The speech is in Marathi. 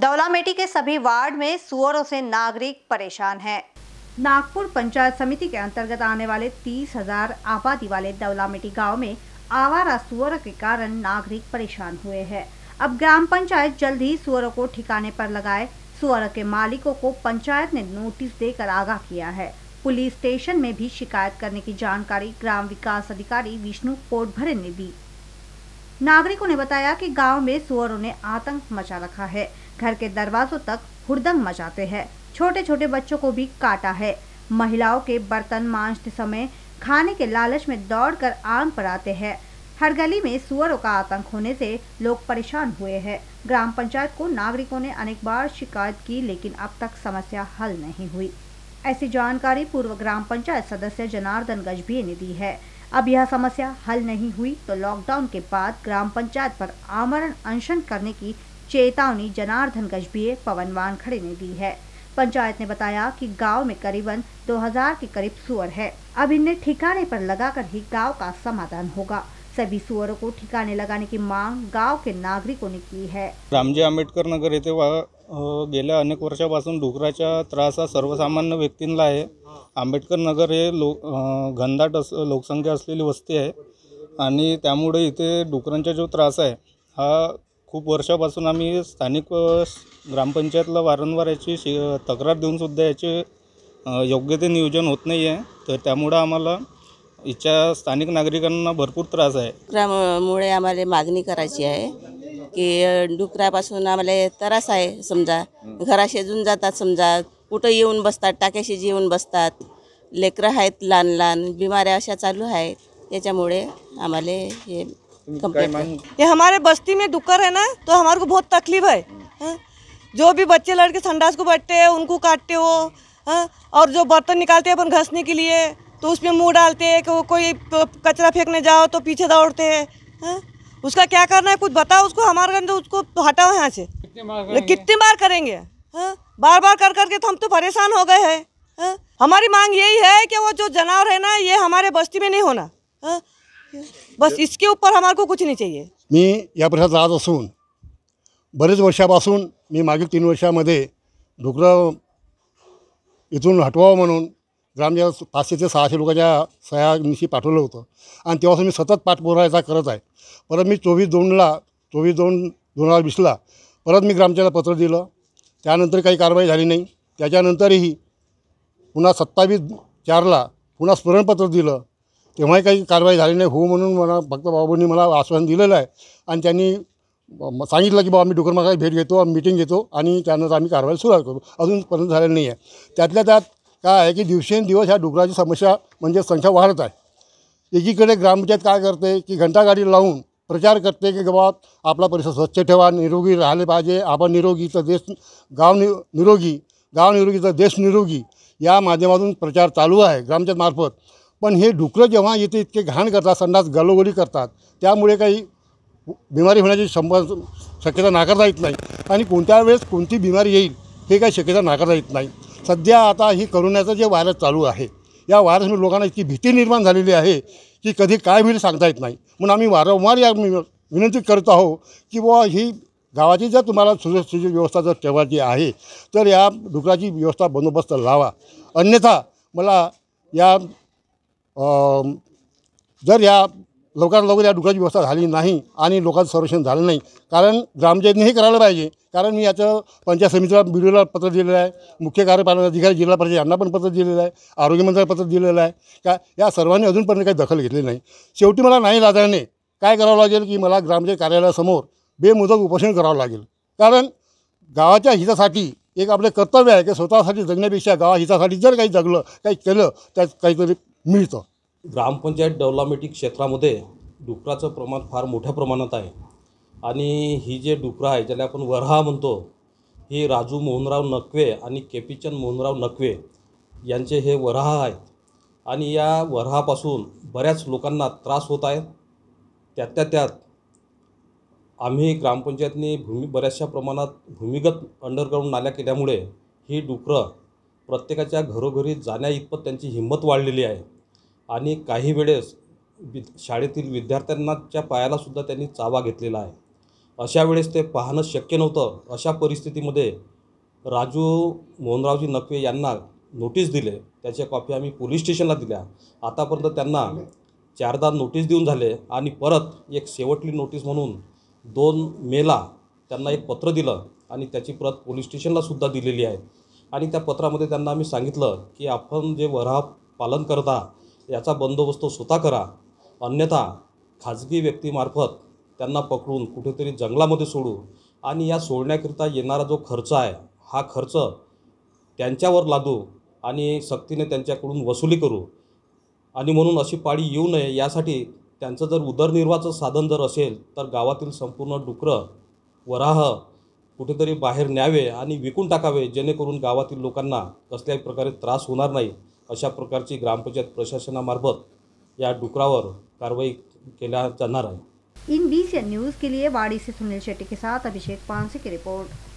दौलामेटी के सभी वार्ड में सुअरों से नागरिक परेशान हैं। नागपुर पंचायत समिति के अंतर्गत आने वाले तीस हज़ार आबादी वाले दौलामेटी गाँव में आवारा सुअर के कारण नागरिक परेशान हुए हैं। अब ग्राम पंचायत जल्द ही सुअरों को ठिकाने पर लगाए। सुअर के मालिकों को पंचायत ने नोटिस देकर आगाह किया है। पुलिस स्टेशन में भी शिकायत करने की जानकारी ग्राम विकास अधिकारी विष्णु कोटभरे ने दी। नागरिकों ने बताया कि गाँव में सुअरों ने आतंक मचा रखा है। घर के दरवाजों तक हुड़दंग मचाते हैं। छोटे छोटे बच्चों को भी काटा है। महिलाओं के बर्तन मांजते समय खाने के लालच में दौड़कर आंग पर आते हैं। हर गली में सुअरों का आतंक होने से लोग परेशान हुए हैं। ग्राम पंचायत को नागरिकों ने अनेक बार शिकायत की, लेकिन अब तक समस्या हल नहीं हुई। ऐसी जानकारी पूर्व ग्राम पंचायत सदस्य जनार्दन गजभिये ने दी है। अब यह समस्या हल नहीं हुई तो लॉकडाउन के बाद ग्राम पंचायत पर आमरण अनशन करने की चेतावनी जनार्दन गजभिये पवन वानखड़े ने दी है। पंचायत ने बताया कि गाँव में करीबन 2000 के करीब सुअर है। अब इन्हें ठिकाने पर लगाकर ही गाँव का समाधान होगा। सभी सुअरों को ठिकाने लगाने की मांग गाँव के नागरिकों ने की है। रामजी आंबेडकर नगर येथे वा अ, गेल्या अनेक वर्षापासून डुकराचा त्रास हा सर्वसामान्य व्यक्तींना आहे. आंबेडकर नगर हे लो घनदाट लोकसंख्या वस्ती आणि त्यामुळे इथे डुकरांचा जो त्रास आहे हा खूप वर्षापासून आम्ही स्थानिक ग्रामपंचायतला वारंवार याची शि तक्रार देऊनसुद्धा याचे योग्य ते नियोजन होत नाही आहे. तर त्यामुळं आम्हाला इच्छा स्थानिक नागरिकांना भरपूर त्रास आहे. डुकरामुळे आम्हाला मागणी करायची आहे की डुकरापासून आम्हाला त्रास आहे समजा. घराशेजून जातात समजा. कुठं येऊन बसतात टाक्याशेजी येऊन बसतात. लेकरं आहेत लहान लहान बिमाऱ्या अशा चालू आहेत. त्याच्यामुळे आम्हाला हे ये हमारे बस्ती में डुक्कर है ना तो हमारे को बहुत तकलीफ़ है हाँ? जो भी बच्चे लड़के संडास को बैठते हैं उनको काटते हो हाँ? और जो बर्तन निकालते हैं अपन घसने के लिए तो उसमें मुँह डालते हैं कि वो कोई कचरा फेंकने जाओ तो पीछे दौड़ते हैं? उसका क्या करना है कुछ बताओ उसको हमारे अंदर उसको हटाओ यहाँ से कितनी बार करेंगे हाँ? बार बार कर करके तो हम तो परेशान हो गए हैं हाँ? हमारी मांग यही है कि वो जो जानवर है ना ये हमारे बस्ती में नहीं होना हाँ? बस इसके ऊपर हमारे को कुछ नहीं चाहिए। मी या प्रशात राहत असून बरेच वर्षापासून मी मागील तीन वर्षामध्ये डुकरं इथून हटवावं म्हणून ग्रामच्या पाचशे ते सहाशे लोकांच्या सह्यानिशी पाठवलं होतं. आणि तेव्हापासून मी सतत पाठपुरायचा करत आहे. परत मी चोवीस दोनला चोवीस दोन दोन हजार वीसला परत मी ग्रामच्याला पत्र दिलं. त्यानंतर काही कारवाई झाली नाही. त्याच्यानंतरही पुन्हा सत्तावीस चारला पुन्हा स्मरणपत्र दिलं. तेव्हाही काही कारवाई झाली नाही. हो म्हणून मला फक्त बाबांनी मला आश्वासन दिलेलं आहे. आणि त्यांनी सांगितलं की बाबा आम्ही डुकरमागाची भेट घेतो आम्ही मिटिंग घेतो आणि त्यानंतर आम्ही कारवाई सुरुवात करतो अजूनपर्यंत झालेलं नाही आहे. त्यातल्या त्यात काय आहे की दिवसेंदिवस ह्या डुकराची समस्या म्हणजे संख्या वाढत आहे. एकीकडे ग्रामपंचायत काय करते की घंटागाडी लावून प्रचार करते की गावात आपला परिसर स्वच्छ ठेवा निरोगी राहिले पाहिजे आपण निरोगी तर देश गाव नि निरोगी गाव निरोगी तर देश निरोगी या माध्यमातून प्रचार चालू आहे ग्रामपंचायतमार्फत पण हे डुकरं जेव्हा येते इतके घाण करतात संडास गलोगली करतात त्यामुळे काही बिमारी होण्याची शंभर शक्यता नाकारता येत नाही. आणि कोणत्या वेळेस कोणती बिमारी येईल हे काही शक्यता नाकारता येत नाही. सध्या आता ही करोनाचं जे व्हायरस चालू आहे या व्हायरसमुळे लोकांना इतकी भीती निर्माण झालेली आहे की कधी काय होईल सांगता येत नाही. म्हणून आम्ही वारंवार या विनंती करत आहो की बुवा ही गावाची जर तुम्हाला सुरक्षेची व्यवस्था जर ठेवायची आहे तर या डुकराची व्यवस्था बंदोबस्त लावा. अन्यथा मला या जर या लवकरात लवकर या डुकराची व्यवस्था झाली नाही आणि लोकांचं संरक्षण झालं नाही कारण ग्रामपंचायतने हे करायला पाहिजे. कारण मी याचं पंचायत समितीला बी पत्र दिलेलं आहे मुख्य कार्यपालन अधिकारी जिल्हा परिषद यांना पण पत्र दिलेलं आहे आरोग्यमंत्र्यांना पत्र दिलेलं आहे. का या सर्वांनी अजूनपर्यंत काही दखल घेतली नाही. शेवटी मला नाही लादल्याने काय करावं लागेल की मला ग्रामपंचायत कार्यालयासमोर बेमुदत उपोषण करावं लागेल. कारण गावाच्या हितासाठी एक आपलं कर्तव्य आहे की स्वतःसाठी जगण्यापेक्षा गावा हितासाठी जर काही जगलं काही केलं त्यात काहीतरी मिळतं. ग्रामपंचायत डेव्हलपमेंट क्षेत्रामध्ये डुकराचं प्रमाण फार मोठ्या प्रमाणात आहे. आणि ही जे डुकरं आहे ज्याला आपण वरहा म्हणतो ही राजू मोहनराव नकवे आणि केपीचंद मोहनराव नकवे यांचे हे वरहा आहेत. आणि या वरहापासून बऱ्याच लोकांना त्रास होत आहे. त्यातल्या त्यात आम्ही ग्रामपंचायतनी भूमी बऱ्याचशा प्रमाणात भूमिगत अंडरग्राऊंड नाल्या केल्यामुळे ही डुकरं प्रत्येकाच्या घरोघरी जाण्याइतपत त्यांची हिंमत वाढलेली आहे. आणि काही वेळेस वि शाळेतील विद्यार्थ्यांनाच्या पायालासुद्धा त्यांनी चावा घेतलेला आहे. अशा वेळेस ते पाहणं शक्य नव्हतं. अशा परिस्थितीमध्ये राजू मोहनरावजी नकवे यांना नोटीस दिले. त्याच्या कॉपी आम्ही पोलीस स्टेशनला दिल्या. आतापर्यंत त्यांना चारदा नोटीस देऊन झाले आणि परत एक शेवटली नोटीस म्हणून दोन मेला त्यांना एक पत्र दिलं आणि त्याची प्रत पोलीस स्टेशनलासुद्धा दिलेली आहे. आणि त्या पत्रामध्ये त्यांना आम्ही सांगितलं की आपण जे वराह पालन करता याचा बंदोबस्त स्वतः करा. अन्यथा खाजगी व्यक्तीमार्फत त्यांना पकडून कुठेतरी जंगलामध्ये सोडू. आणि या सोडण्याकरिता येणारा जो खर्च आहे हा खर्च त्यांच्यावर लादू आणि सक्तीने त्यांच्याकडून वसुली करू. आणि म्हणून अशी पाळी येऊ नये यासाठी त्यांचं जर उदरनिर्वाहाचं साधन जर असेल तर गावातील संपूर्ण डुकरं वराह कुठेतरी बाहेर न्यावे आणि विकून टाकावे जेणेकरून गावातील लोकांना कसल्याही प्रकारे त्रास होणार नाही अशा प्रकारची ग्रामपंचायत प्रशासनामार्फत या डुकरावर कारवाई केल्या जाणार आहे. इन बीसीएन न्यूज के लिए वाड़ी से सुनील शेट्टी के साथ अभिषेक पानसे की रिपोर्ट।